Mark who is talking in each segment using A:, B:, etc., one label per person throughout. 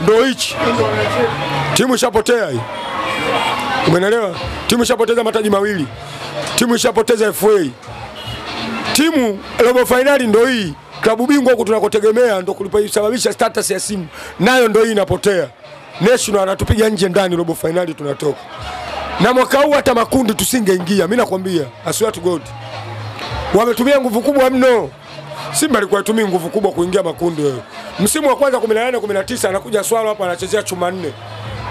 A: ndo hichi, timu ishapotea hii, umeelewa? Timu ishapoteza mataji mawili, timu ishapoteza FA, timu robo fainali ndo hii. Klabu bingwa huku tunakotegemea ndo kuliposababisha status ya simu nayo ndo hii inapotea. National anatupiga nje ndani, robo fainali tunatoka. Na mwaka huu hata makundi tusingeingia, mimi nakwambia, I to God, wametumia nguvu kubwa mno. Simba alikuwa itumii nguvu kubwa kuingia makundi. Wewe msimu wa kwanza 18 19 anakuja Swalo hapa anachezea chuma nne,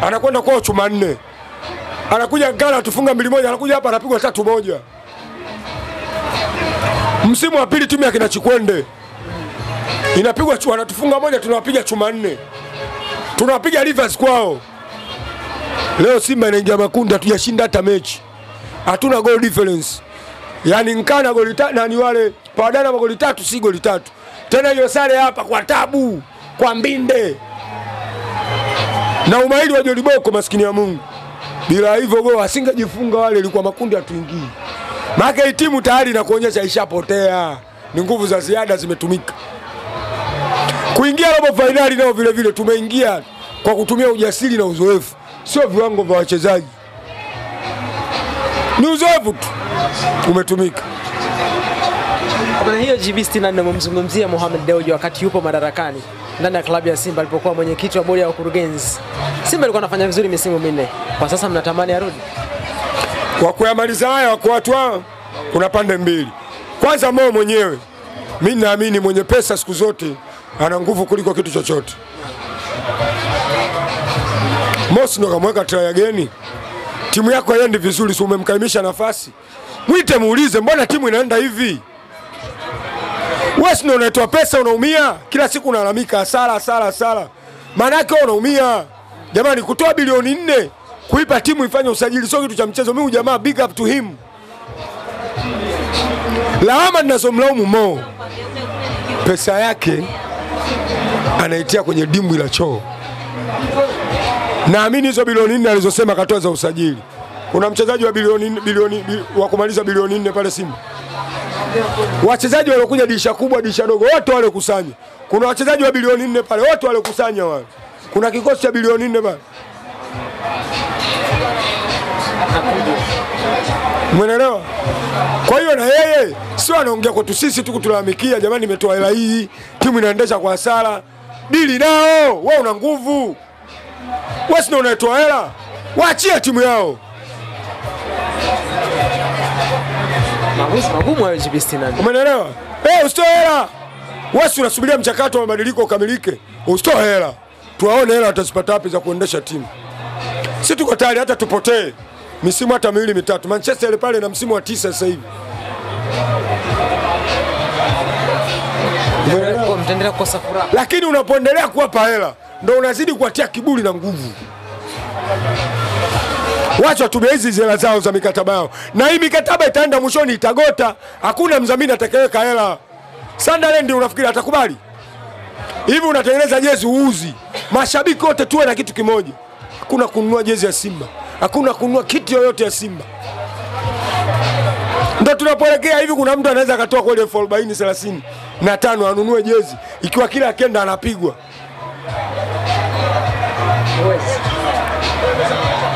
A: anakwenda kwao chuma nne, anakuja Ngala tufunga mbili moja, anakuja hapa anapigwa tatu moja. Msimu wa pili timu ya kina Chikwende inapigwa chuma, anatufunga moja, tunawapiga chuma nne, tunawapiga Rivers kwao. Leo Simba inaingia makundi, hatujashinda hata mechi, hatuna goal difference. Yaani Nkana goli tatu nani wale Pawadana magoli tatu si goli tatu. Tena hiyo sare hapa kwa tabu, kwa mbinde. Na umahiri wa Joliboko maskini ya Mungu. Bila hivyo go asingejifunga wale ilikuwa makundi hatuingii. Maana timu tayari inakuonyesha ishapotea. Ni nguvu za ziada zimetumika. Kuingia robo fainali nao vile vile tumeingia kwa kutumia ujasiri na uzoefu, sio viwango vya wachezaji. Ni uzoefu tu umetumika.
B: Kwa maana hiyo GB 64 umemzungumzia Mohamed Dewji wakati yupo madarakani ndani ya klabu ya Simba alipokuwa mwenyekiti wa bodi ya wakurugenzi. Simba ilikuwa anafanya vizuri misimu minne, kwa sasa mnatamani arudi?
A: Kwa kuyamaliza haya kwa watu hao, kuna pande mbili. Kwanza Mo mwenyewe, mi naamini mwenye pesa siku zote ana nguvu kuliko kitu chochote. Mosi ndo kamweka try again, timu yako haiendi vizuri, si umemkaimisha nafasi? Mwite muulize, mbona timu inaenda hivi? Wewe ndio unaitoa pesa unaumia, kila siku unalalamika hasara hasara hasara, maana yake unaumia. Jamani, kutoa bilioni nne kuipa timu ifanye usajili sio kitu cha mchezo. Mimi jamaa, big up to him. Lawama ninazomlaumu Mo, pesa yake anaitia kwenye dimbwi la choo. Naamini hizo bilioni nne alizosema katoa za usajili. Kuna mchezaji wa bilioni bilioni, bilioni wa kumaliza bilioni nne pale Simba. Wachezaji waliokuja dirisha kubwa, dirisha dogo, wote wale kusanya. Kuna wachezaji wa bilioni nne pale, wote wale kusanya wale. Kuna kikosi cha bilioni nne pale. mwenelewa? Kwa hiyo na yeye sio anaongea kwetu sisi tu kutulalamikia, jamani, nimetoa hela hii, timu inaendesha kwa hasara. Dili nao, wewe una nguvu, wewe sio unatoa hela, waachie timu yao.
B: Maamuzi magumu hayo GB 64.
A: Umeelewa? Eh, usitoe hela. Wewe unasubiria mchakato wa mabadiliko ukamilike. Usitoe hela. Tuwaone hela watazipata wapi za kuendesha timu. Si tuko tayari hata tupotee misimu hata miwili mitatu. Manchester ile pale na msimu wa tisa sasa hivi. Lakini unapoendelea kuwapa hela ndo unazidi kuwatia kiburi na nguvu. Wacha watumie hizi hela zao za mikataba yao, na hii mikataba itaenda mwishoni, itagota. Hakuna mdhamini atakayeweka hela. Sunderland unafikiri atakubali hivi? Unatengeneza jezi uuzi, mashabiki wote tuwe na kitu kimoja, hakuna kununua jezi ya Simba, hakuna kununua kitu yoyote ya Simba. Ndo tunapoelekea hivi. Kuna mtu anaweza akatoa kweli elfu arobaini thelathini na tano anunue jezi, ikiwa kila akenda anapigwa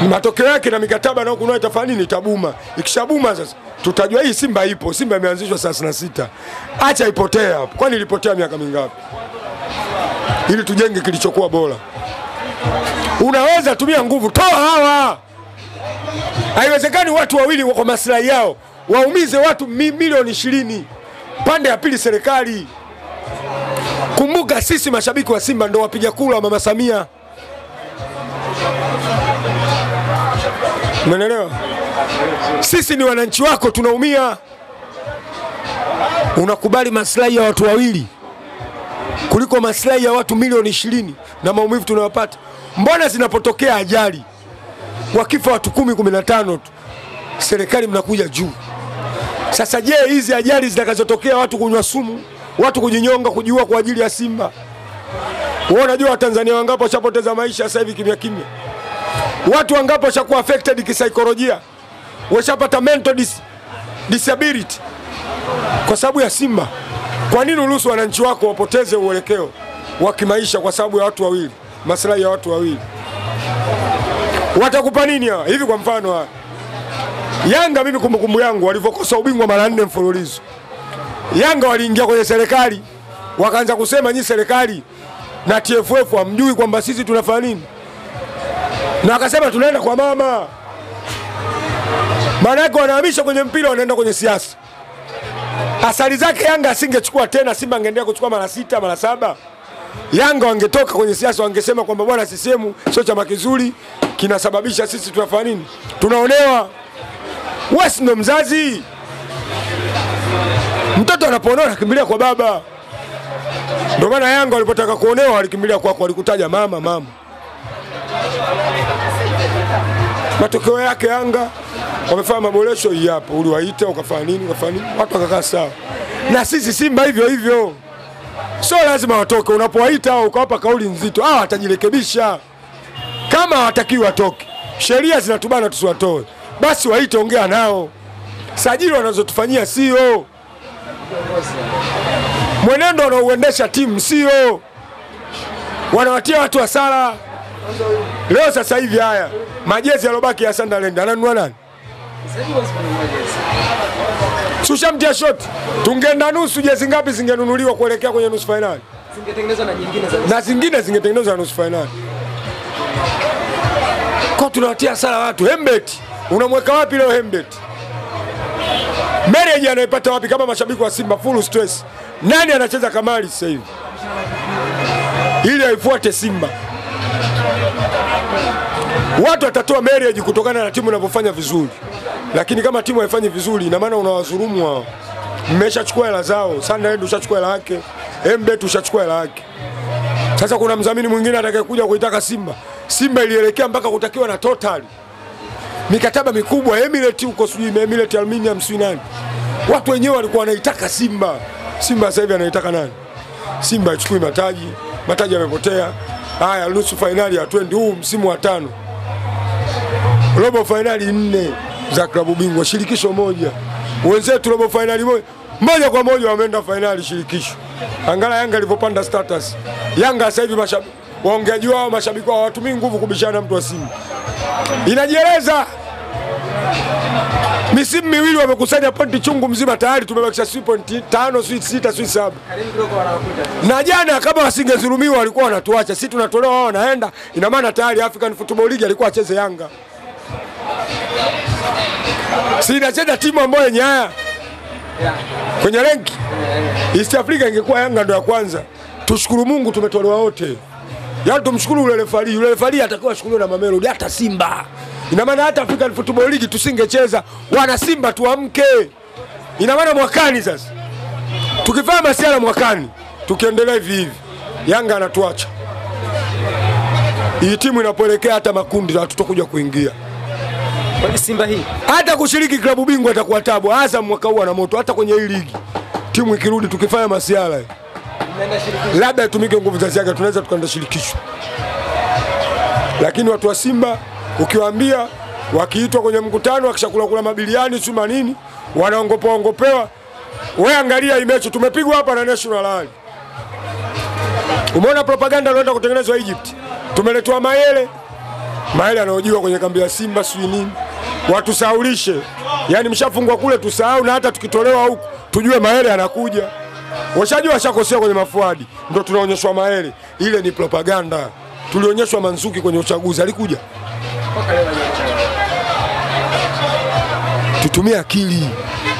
A: matokeo yake na mikataba nao kunua itafanya nini? Itabuma. Ikishabuma sasa tutajua hii Simba ipo. Simba imeanzishwa thelathini na sita, acha ipotee hapo. Kwani ilipotea miaka mingapi? Ili tujenge kilichokuwa bora. Unaweza tumia nguvu, toa hawa. Haiwezekani watu wawili kwa maslahi yao waumize watu milioni ishirini. Pande ya pili serikali. Kumbuka sisi mashabiki wa Simba ndo wapiga kura wa Mama Samia. Umeelewa? Sisi ni wananchi wako, tunaumia. Unakubali maslahi ya watu wawili kuliko maslahi ya watu milioni ishirini na maumivu tunayopata. Mbona zinapotokea ajali wakifa watu kumi kumi na tano tu, serikali mnakuja juu. Sasa je, hizi ajali zitakazotokea watu kunywa sumu, watu kujinyonga, kujiua kwa ajili ya Simba, wewe unajua Watanzania wangapi washapoteza maisha sasa hivi kimya kimya? Watu wangapi washakuwa affected kisaikolojia, washapata mental dis disability kwa sababu ya Simba. Kwa nini uruhusu wananchi wako wapoteze uelekeo wa kimaisha kwa sababu ya watu wawili? maslahi ya watu wawili. Watakupa nini hawa? Hivi kwa mfano hawa. Yanga, mimi kumbukumbu yangu walivyokosa ubingwa mara nne mfululizo, Yanga waliingia kwenye serikali wakaanza kusema nyinyi serikali na TFF hamjui kwamba sisi tunafanya nini, na akasema tunaenda kwa mama. Maana yake wanahamisha kwenye mpira, wanaenda kwenye siasa. Asali zake Yanga asingechukua tena, Simba angeendelea kuchukua mara sita mara saba. Yanga wangetoka kwenye siasa, wangesema kwamba bwana, sisemu sio chama kizuri, kinasababisha sisi tunafanya nini, tunaonewa. Wewe ndio mzazi? Mtoto anapoonewa anakimbilia kwa baba. Ndio maana Yanga walipotaka kuonewa walikimbilia kwako, walikutaja mama mama. Matokeo yake Yanga wamefanya maboresho hii hapo, uliwaita ukafanya nini, ukafanya nini, watu wakakaa sawa. Na sisi Simba hivyo hivyo, sio lazima watoke. Unapowaita au ukawapa kauli nzito, hawa watajirekebisha. Kama hawatakiwi watoke, sheria zinatubana tusiwatoe, basi waite, ongea nao. Sajili wanazotufanyia sio mwenendo wanaouendesha timu sio, wanawatia watu hasara. Leo sasa hivi haya majezi yalobaki ya Sunderland ananunua nani? Sushamtia shoti, tungeenda nusu, jezi ngapi zingenunuliwa kuelekea kwenye nusu fainali,
B: Zingetengenezwa na nyingine za
A: na zingine zingetengenezwa na nusu fainali. Kwa tunawatia sala watu. Hembet unamweka wapi leo? Hembet meneja anaipata wapi? Kama mashabiki wa Simba full stress, nani anacheza kamari sasa hivi ili aifuate Simba? Watu watatoa marriage kutokana na timu inavyofanya vizuri, lakini kama timu haifanyi vizuri, ina maana unawadhulumu wao. Mmeshachukua hela zao, Sunderland ushachukua hela yake, Mbet ushachukua hela yake. Sasa kuna mdhamini mwingine atakayekuja kuitaka Simba. Simba ilielekea mpaka kutakiwa na total mikataba mikubwa Emirates huko, sijui Emirates Aluminium, sijui nani. Watu wenyewe walikuwa wanaitaka Simba. Simba sasa hivi anaitaka nani? Simba ichukui mataji, mataji yamepotea. Haya, nusu fainali ya 20 huu msimu wa tano, robo fainali nne za klabu bingwa, shirikisho moja. Wenzetu robo fainali moja moja kwa moja wameenda fainali shirikisho. Angala Yanga alivyopanda status. Yanga sasa hivi waongeaji wao, mashabiki wao watumii nguvu kubishana mtu wa Simba, inajieleza misimu miwili wamekusanya pointi chungu mzima, tayari tumebakisha si pointi tano si sita si saba na jana kama wasingezulumiwa walikuwa wanatuacha sisi, tunatolewa wao wanaenda. Ina maana tayari African Football League alikuwa acheze Yanga, si inacheza timu ambayo yenye haya kwenye renki East Africa, ingekuwa Yanga ndo ya kwanza. Tushukuru Mungu tumetolewa wote, yaani tumshukuru yule refari. Yule refari atakiwa ashukuriwe na Mamelodi, hata Simba. Ina maana hata African Football League tusingecheza, wana Simba tuamke. Ina maana mwakani sasa tukifanya masiara mwakani tukiendelea hivi hivi, Yanga anatuacha. Hii timu inapoelekea hata makundi hatutakuja kuingia,
B: Simba hii
A: hata kushiriki klabu bingwa atakuwa tabu. Azam mwaka huu ana moto, hata kwenye hii ligi timu ikirudi, tukifanya masiara labda itumike nguvu za ziada, tunaweza tukaenda shirikisho. Lakini watu wa Simba ukiwaambia, wakiitwa kwenye mkutano, wakishakula kula mabiliani si manini, wanaongopewa ongopewa. Wewe angalia hii mechi tumepigwa hapa na National Rally. Umeona propaganda iliyoenda kutengenezwa Egypt, tumeletwa Mayele. Mayele anaojiwa kwenye kambi ya Simba sijui nini, watusaulishe. Yani mshafungwa kule, tusahau na hata tukitolewa huku tujue Mayele anakuja. Washajua washakosea kwenye mafuadi, ndo tunaonyeshwa Mayele. Ile ni propaganda. Tulionyeshwa Manzuki kwenye uchaguzi, alikuja. Tutumie akili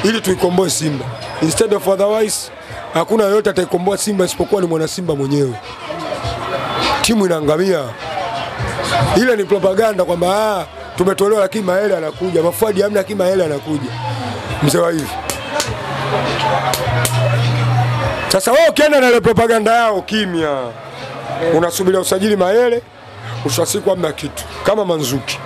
A: ili tuikomboe Simba instead of otherwise, hakuna yoyote ataikomboa Simba isipokuwa ni mwana Simba mwenyewe. Timu inaangamia. Ile ni propaganda kwamba ah, tumetolewa lakini Maele anakuja, mafuadi hamna lakini Maele anakuja. Mzee wa hivi sasa wewe ukienda na ile propaganda yao kimya, unasubiria usajili Mayele, mwisho wa siku hamna kitu, kama Manzuki.